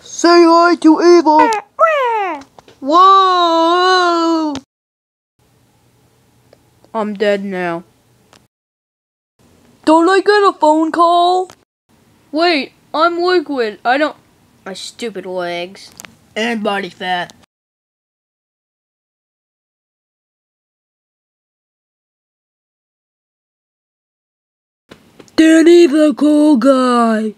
Say hi to evil. Whoa! I'm dead now. Don't I get a phone call? Wait, I'm liquid. I don't. My stupid legs. And body fat. Danny the cool guy.